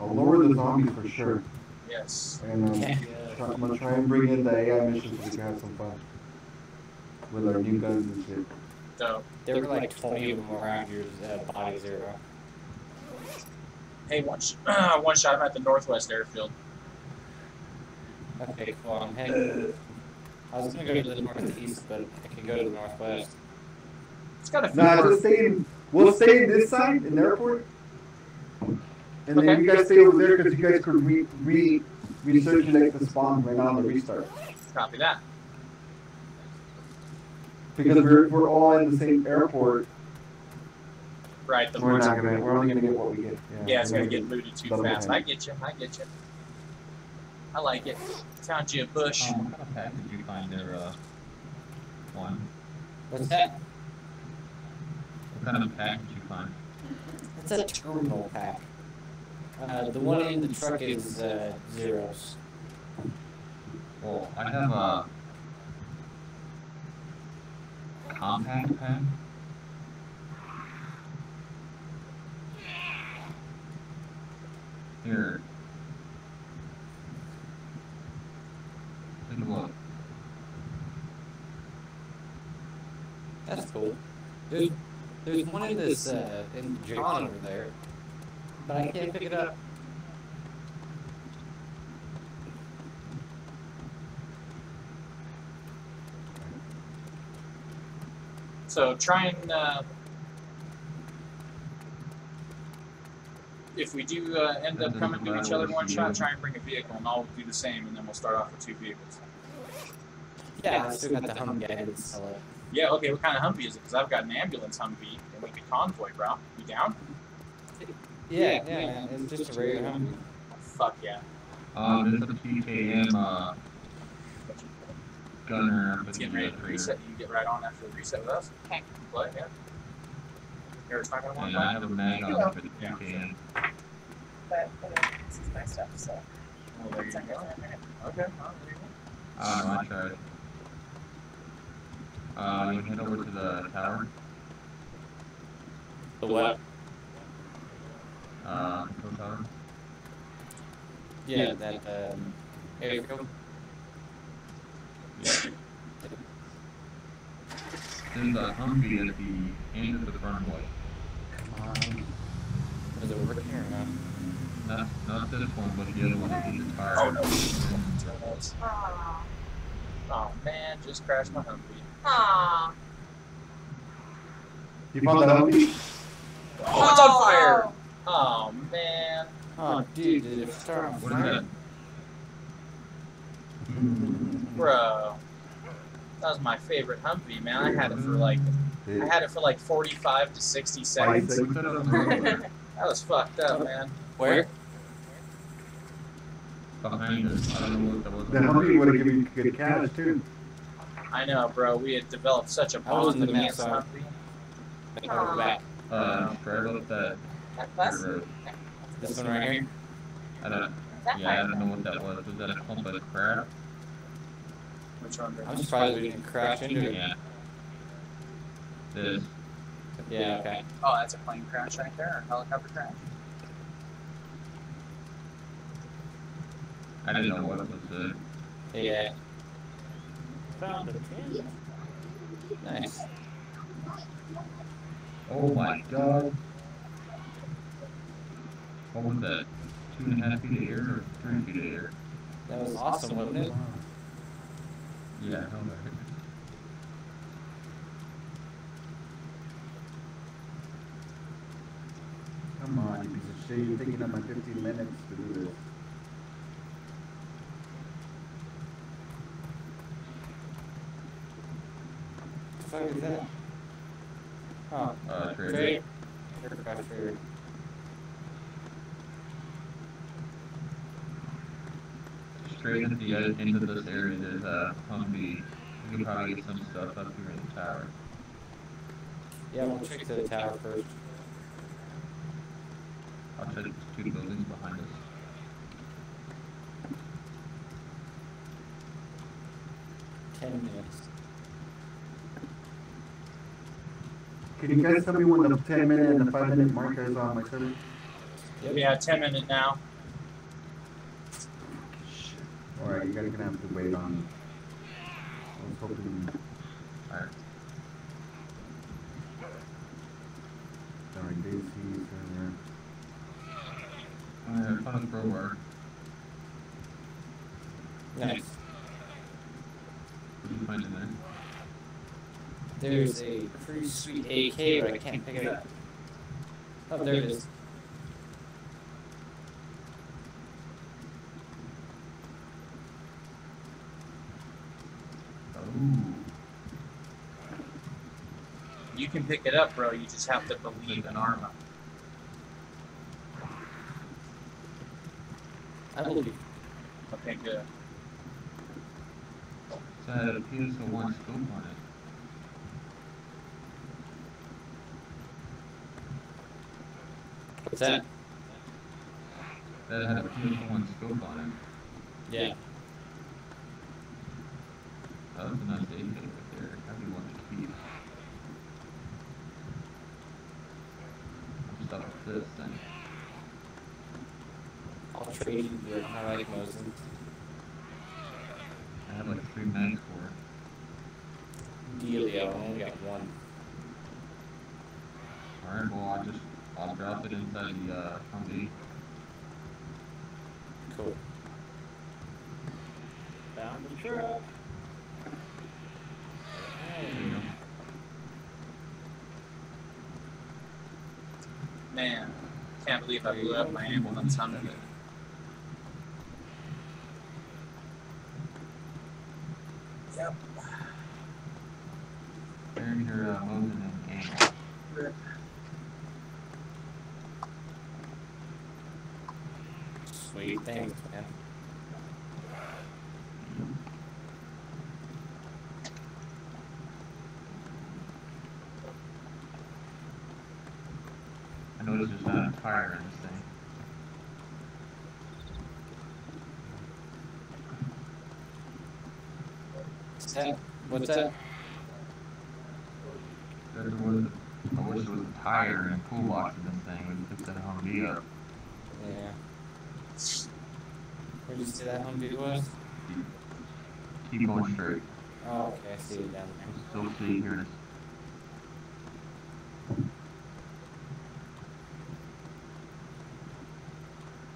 I'll lower the zombies for sure. Yes. And um, Yeah. try, I'm gonna try and bring in the AI missions so we can have some fun with our new guns and shit. Dope. There were like 20 of them around your uh, body zero. Hey, one, sh- one shot, I'm at the Northwest Airfield. Okay, cool. I'm heading. I was gonna go to the northeast, but I can go to the northwest. It's got a few Nah, more- just stay in. We'll stay in this side in the airport, and then you guys stay over there because you guys could re re recirculate the spawn right now on the restart. Copy that. Because we're we're all in the same airport. Right, the We're not gonna. We're only gonna get what we get. Yeah, it's we're gonna get looted too fast. I get you. I get you. I like it. Found you a bush. Um, what kind of pack did you find there, uh, one? What's that? What kind of pack did you find? It's a terminal pack. Uh, the one in the truck is uh, zeros. Well, I have a compact pack. Here. Take a look. That's cool. There's, there's one in this, uh, in John over there. But I can't pick it up. So try and uh, if we do uh, end up coming to each other one shot, try and bring a vehicle, and I'll do the same, and then we'll start off with two vehicles. Yeah, I still got the Humvee. I didn't sell it. Yeah, okay. What kind of Humvee is it? Because I've got an ambulance Humvee, and we could convoy, bro. You down? Yeah, yeah, it's just a regular Humvee. Fuck yeah. Um, there's a PKM, uh, gunner, but Let's he's get ready to reset. You can get right on after the reset with us. Okay. Play, yeah. You're talking about And I have a mag on it, but you can. But uh, this is my stuff, so. Oh, there you it's not go. gonna matter. Okay. well, there you go. Uh, I tried. Uh, you head over to the tower. The what? Uh, control tower. Yeah, that um, airfield. Yeah. There's a Humvee at the end of the runway. Um, is it working or not? Uh, not, not this one, but the other one that needs a. Oh, no. Turbos. Oh man, just crashed my Humvee. Aw. You found that Humvee? Oh, it's on fire! Oh man. Oh, dude, did it start on What is fire? that? Bro. That was my favorite Humvee, man. I had it for like I had it for like 45 to 60 seconds. That on the road there. That was fucked up, man. Where? Behind us. I don't know what that was. The Humvee would have given you good cash too. I know, bro. We had developed such a was in bond the against mess, Humvee. Over back. Uh, right up that That bus? This one right here. I don't, Is that yeah, I don't know what that was. Was that a clump of crap? Which one? I'm surprised we didn't crash into it. Yeah. This. Yeah, okay. Oh, that's a plane crash right there, or a helicopter crash. I didn't know what it was. Uh, Yeah, Found a tin. nice. oh my god. What was that? Two and a half feet of air or three feet of air? That was awesome, wasn't it? Yeah, hell no. Come on, you piece of shit. You're taking up my 15 minutes to do this. The fuck is that? Oh, Uh, trade. great. Aircraft carrier. Straight into the edge, into this area, there's a Humvee. You can probably get some stuff up here in the tower. Yeah, we'll check to the tower first. I'll the two buildings behind us. Ten minutes. Can you guys tell me when the 10 minute and the 5 minute marker is on my server? Yep. Yeah, 10 minute now. Alright, you guys are gonna have to wait on. I was hoping. Alright. Sorry, DayZ server. I have found. Nice. What find in there? There's a pretty sweet AK, but I can't pick it up. Oh, there it is. Oh. You can pick it up, bro. You just have to believe in Arma. I believe. Okay, good. So it appears to one scope on it. What's that? That had a PS one scope on it. Yeah. That was a nice AK right there. I'd be one to keep. I'm stuck with this thing. I'll the I. I have like three mags for it. Dealio, I only got one. Alright, well I'll just I'll drop it inside the uh Humvee. Cool. Found the truck. Man, can't believe I blew up my ambulance Humvee. Yep. There's your uh, Mosin and gang. Rip. Sweet, thanks, man. tire in this thing. What's that? What's that? There was, I wish it was a tire and toolbox in this thing. We could fix that Humvee up. Yeah. Where'd you say that Humvee was? Keep going straight. Oh, okay, I see it down there. Still see here it is.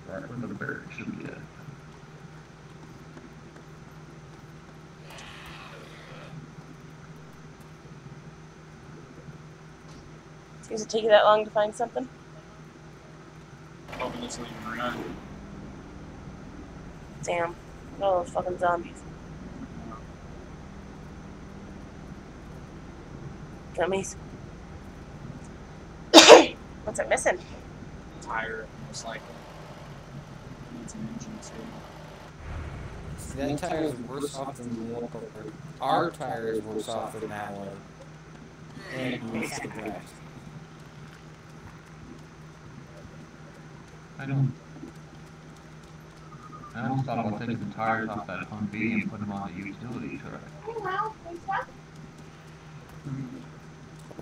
Right where the barrel should be at. Does it take you that long to find something? Hoping it's leaving around. Damn. All those fucking zombies. Gummies. What's it missing? Tire, most likely. Needs an engine too. See, that tire is worse off than the one. Our tire is worse off than that one. And we still drive. I don't. I almost thought about taking the tires off that Humvee and putting them on the utility truck.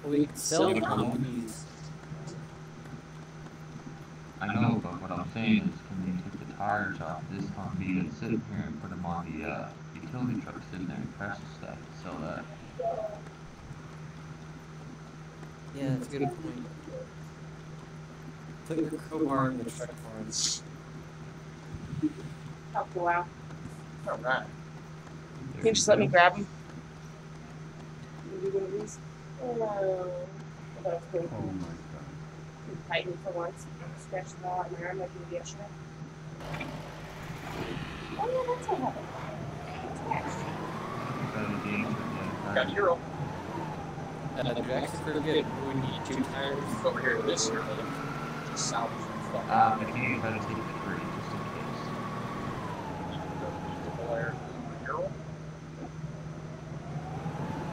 We could sell the Humvees. I know, but what I'm saying is, can we take the tires off this Humvee that's sitting here and put them on the uh, utility truck sitting there and crash the stuff and sell that? Yeah, that's a good point. Put your crowbar in the truck for us. Oh, wow. Alright. Can you just let me grab them? Maybe one of these? Oh, that's pretty Oh cool. my god. Tighten for once. Scratch the ball out of my arm like you did yesterday. Oh, yeah, that's what happened. It's attached. That is the answer, yeah. Got a Euro. Uh, the Jack's pretty good. We need two tires. Over here to this Euro. Just salvage and fuck. Uh, but you better take the three, just in case. Euro.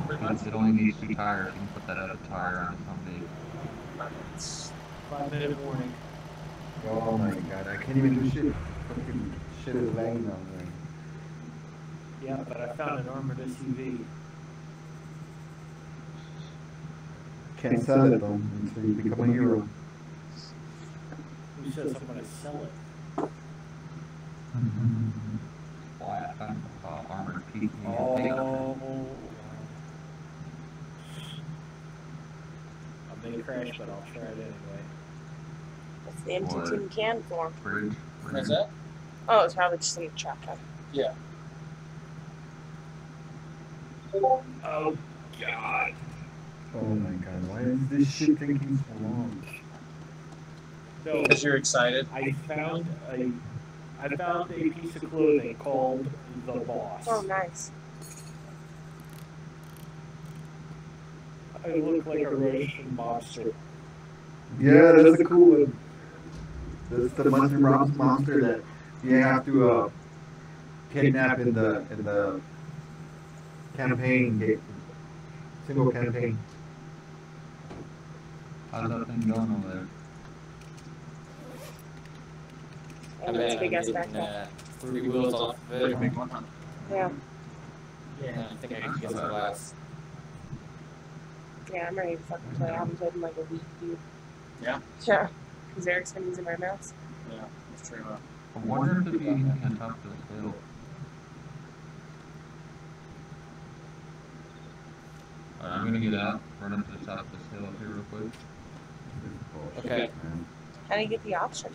Pretty much. Since it only needs two tires, you can put that other tire on the Humvee. It's Five minute warning. Oh my god, I can't even do shit. Fucking shit is lagging on there. Yeah, but I found an armored SUV. Can't sell it though until you become a hero. Who says I'm gonna sell it? Why, I found, uh, armored piece. Oh. I may crash, but I'll try it anyway. What's the empty What? tin can for? Bridge. Where's that? Oh, it's probably just in the truck. huh? Yeah. Oh God! Oh my god, why is this shit taking so long? No, Because you're excited. I found a, I found a piece of clothing called the Boss. Oh, nice. I look like a Russian monster. Yeah, that's a cool one. That's the Munster Robs monster that you have to uh, kidnap in the in the campaign, single campaign. How's that thing going over there? And it's a big ass getting, backpack. uh, three wheels off of it. Big one, huh? Yeah, Yeah, I think I can get the glass. Yeah, I'm ready to fucking play. I haven't played in like a week, dude. Yeah? Yeah. Because Eric's been using my mouse. Yeah, that's true. uh, I wonder if it'd be on top of this hill. Alright, I'm gonna get out, run up to the top of this hill here real quick. Okay. How do you get the option?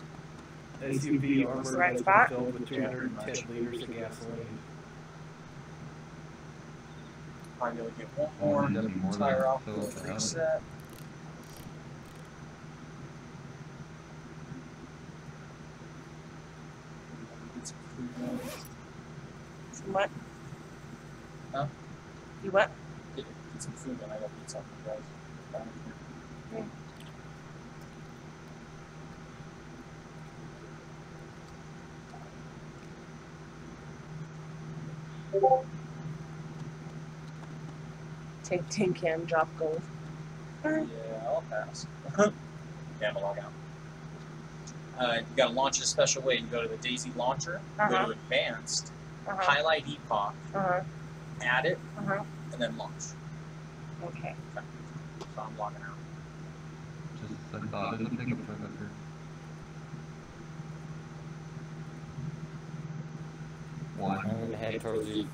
SUV It's armored the right has spot? been filled with 210 liters of gasoline. Probably gonna get one Oh, more. there's more Tire off. fill up. Reset. Get some food going. Some what? Huh? You what? Get, get some food and I gotta eat something, guys. Down here. Take tin can, drop gold. Alright. Yeah, I'll pass. yeah, I'm log out. Uh, you got to launch it a special way. You go to the DayZ launcher, go Uh-huh. to Advanced, Uh-huh. highlight Epoch, Uh-huh. add it, Uh-huh. and then launch. Okay. So I'm logging out. Just a second thought. There's a pickup truck up here. One. I'm gonna head towards the